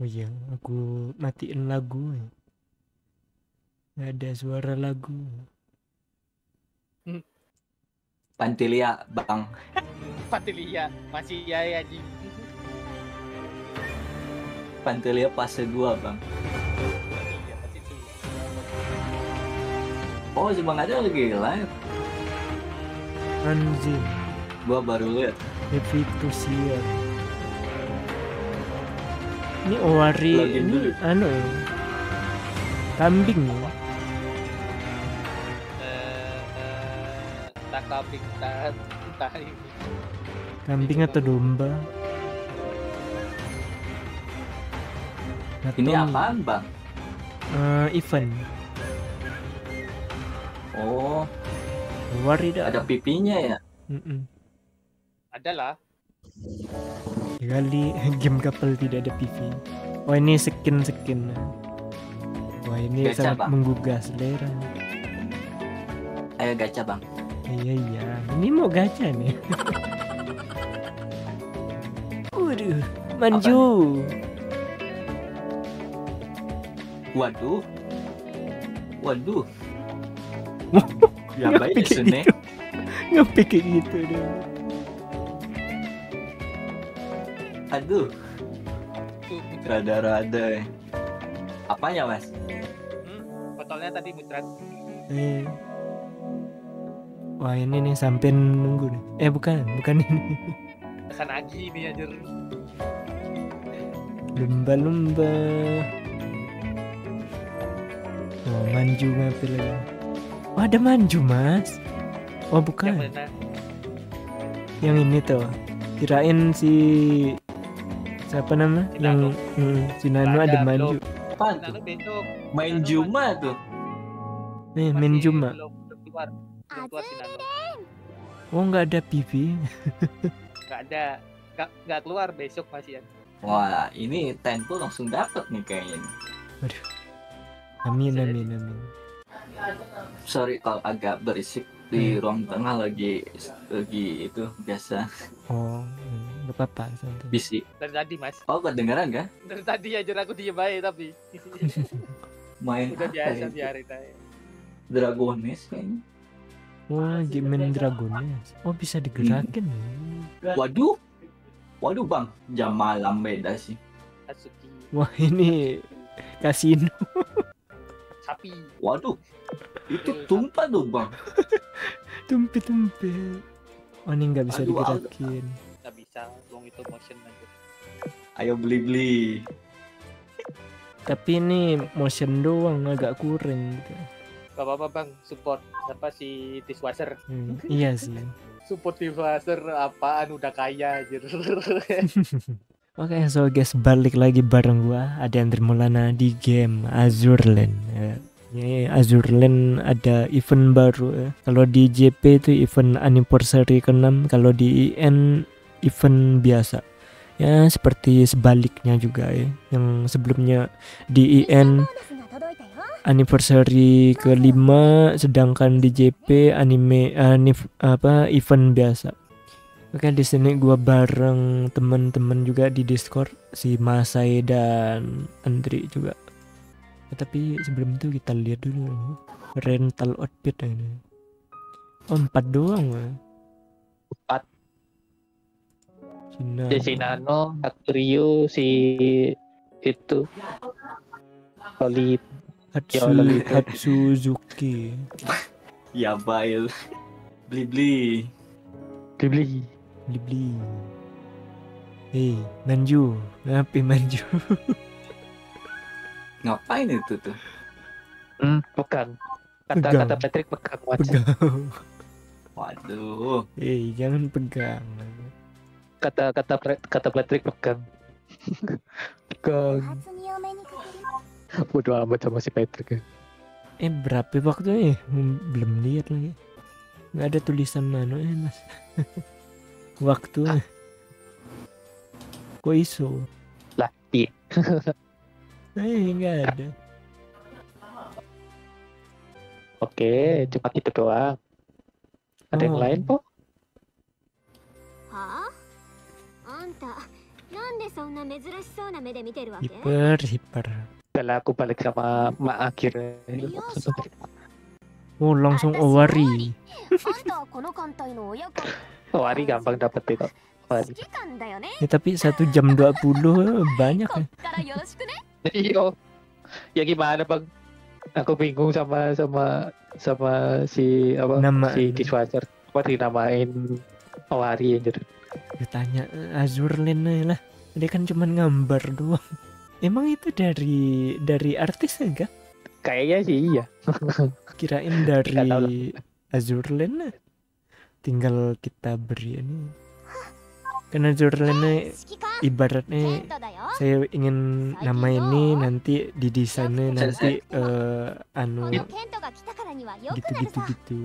Oh iya, aku matiin lagu. Nggak ada suara lagu. Pantilia, Bang. Patilia masih ya ya anjing. Pantilia fase 2, Bang. Itu. Oh, si Bang ada lagi live. Anjing, Gua baru lihat. Evitusia. Ini Owari Login ini dulu. anu ya. Kambing ya. Eh, eh, tak kambing tak entah ini. Kambing atau domba? Nggak Ini apaan, Bang? Eh, event. Oh, Owari dah. ada pipinya ya. Mm-mm. Ada lah. Kali game kapal tidak ada PV. Oh ini skin skin. Wah ini Gacha, sangat Bang. menggugah selera. Ayo gacha, Bang. Iya iya. Ini mau gacha nih. Waduh, manju. Waduh. Waduh. ya baik gitu. Kayak gitu deh. Aduh, rada-rada. ya. Apanya, Mas? Hmm, botolnya tadi muncrat. Eh. Wah ini nih sampai nunggu nih. Eh bukan, bukan ini. Kesan Agi nih anjir. Lumba-lumba. Oh manju ngapain lagi? Oh ada manju mas. Oh Yang bukan. mana? yang ini tuh kirain si siapa nama? Si yang hmm, Ada, ada manju Nano tuh? Main Juma tuh. eh masih main Juma? oh nggak ada PV Gak ada. Gak, gak keluar besok masih ya. Wah, ini Tenku langsung dapet nih kayaknya. amin amin amin. Sorry kalau agak berisik di Hmm. ruang tengah lagi lagi itu biasa. Oh hmm, nggak apa-apa santai bisi. Dari tadi mas. Oh, kedengeran kan? Dari tadi aja aku diem aja tapi. Main Udah apa biasa itu? biarin aja. Dragones kayaknya. wah game main dragonnya oh bisa digerakin ya. Waduh. Waduh, Bang. Jam malam beda sih. Wah ini kasino Sapi. Waduh. Itu tumpah tuh, Bang. tumpe tumpe oh ini nggak bisa Aduh, digerakin Gak Wong itu motion aja. Ayo beli-beli. tapi ini motion doang agak kurang gitu Gak apa-apa bang. Support. Apa si Dishwasher. Hmm, iya sih Support Dishwasher apaan udah kaya aja. Oke, so guys, balik lagi bareng gua ada Andri Maulana di game Azure Lane. Ya. Ini Azure Lane ada event baru ya. Kalau di JP itu event anniversary ke-6, kalau di IN event biasa. Ya, seperti sebaliknya juga ya. Yang sebelumnya di IN anniversary ke-5 sedangkan di JP anime anif, apa event biasa. Oke di sini gua bareng teman-teman juga di Discord si Masai dan Andri juga. Ya, tapi sebelum itu kita lihat dulu rental outfit ini. Oh empat doang mah. Cina. Si si Nano, Rio, si itu. Oli Hatsu, Ya. Hatsuzuki. Ya bail. Beli-beli. dibeli. Beli-beli. Hei, Manju. Ngapain Manju? Ngapain itu tuh? Hmm, pegang. Kata Pegang. kata Patrick pegang wajah. Pegang. Waduh. Hei, jangan pegang. Kata kata kata Patrick pegang. pegang. Bodoh amat sama si Patrick. ya. Eh berapa waktunya? Hmm, Belum lihat lagi. Nggak ada tulisan mana eh mas. Waktu. Kok iso? Lah, iya. Eh nggak ada. Oke, cuma itu doang. Ada yang Oh. lain, Po? は Hiper, hiper. Kalau aku balik sama Mak akhir Oh, langsung owari. owari gampang dapat itu. Owari. Ya, tapi satu jam 20 banyak. Iyo. Ya gimana bang? Aku bingung sama sama sama si apa Nama. si dishwasher apa dinamain owari anjir. Ditanya Azur Azurlin eh, lah dia kan cuman gambar doang. Emang itu dari dari artis enggak? Kayaknya sih iya. Kirain dari Azurlin eh, tinggal kita beri ini. Karena Azurlin eh, ibaratnya saya ingin nama ini nanti di desainnya nanti uh, anu gitu gitu gitu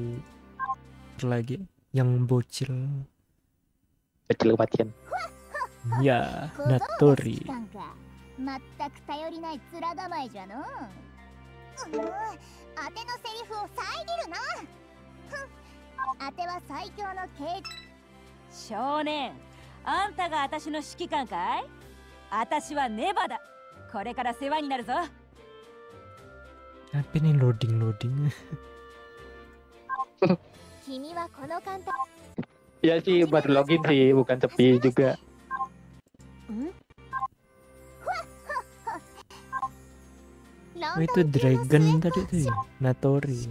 lagi yang bocil. Kecil kematian. ya Natori. まったく頼りない面構えじゃの。う当てのセリフを遮るな。当ては最強の警少年。あんたが私の指揮官かい？私はネバだ。これから世話になるぞ。Apa nih loading loading 君はこの艦隊 Iya sih baru login sih, bukan sepi juga. Oh, itu dragon tadi tuh ya, Natori.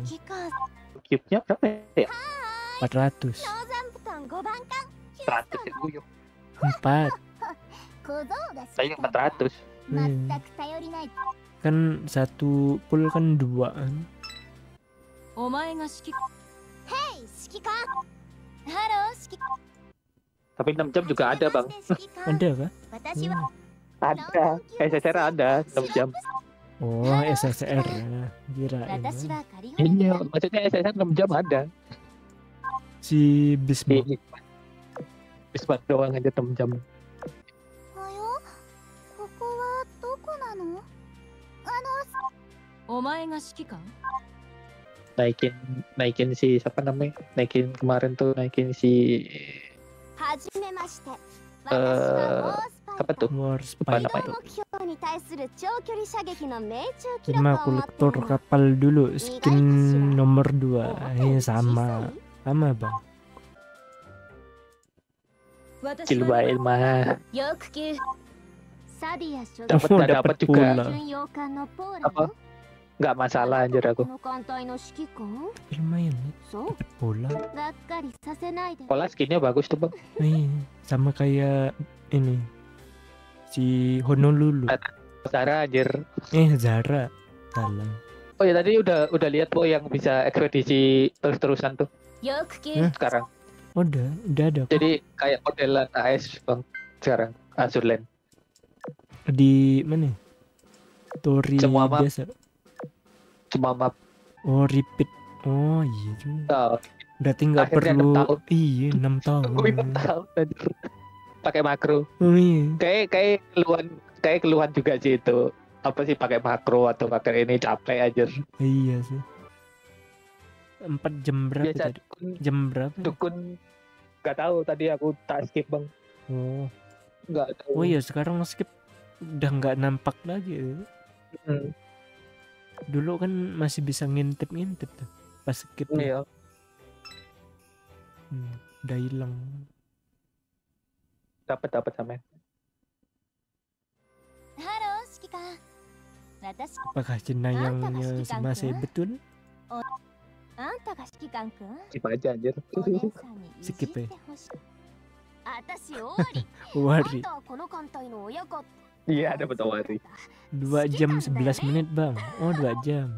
Cube-nya berapa ya? 400. 100 ya, gue 4. Saya 400. Hmm. Kan satu pool kan dua kan? Omae ga. Hey, shikikan. Halo, ヘイ指揮官ハロー指揮官 Tapi 6 jam juga ada bang. 指揮官 ada kah 私は Ada. SSR ada 6 jam. oh SSR ya kirain 私はカリフォルニ Iya, maksudnya SSR 6 jam ada. si Bismarck Di Bismarck doang aja 6 jam. アよここはどこなのあお前が指揮官 naikin naikin si siapa namanya? Naikin kemarin tuh naikin si uh, apa tuh? War apa namanya Lima kultur kapal dulu skin nomor dua. ini eh, sama. sama bang. Cilbain mah. Dapat dapat juga. Apa? nggak masalah anjir aku. Lumayan ya. pola pola skinnya bagus tuh bang. Iya, sama kayak ini si Honolulu. Zara anjir. Eh Zara. Salah. Oh ya tadi udah udah lihat po yang bisa ekspedisi terus terusan tuh eh? sekarang. Udah udah ada jadi kayak modelan AS bang sekarang. Azurland. Di mana? Tori semua biasa Cuma map oh repeat oh iya juga oh, berarti nggak perlu enam tahun. iya enam tahun Wih, tahu anjir. Pakai makro. oh iya Kayak kayak keluhan kayak keluhan juga sih itu. Apa sih pakai makro atau pakai ini capek aja. iya sih empat jam berapa Biasa tadi dukun, jam berapa dukun nggak tahu tadi aku tak skip bang. oh Nggak tahu. oh iya sekarang skip udah nggak nampak lagi Hmm, dulu kan masih bisa ngintip-ngintip tuh pas skip iya. hmm, udah hilang. Dapat dapat sama halo Shikika apakah cina yang masih betul? Skip aja anjir. Skip ya wari. Iya, dapat awari. dua jam 11 menit, Bang. Oh, dua jam.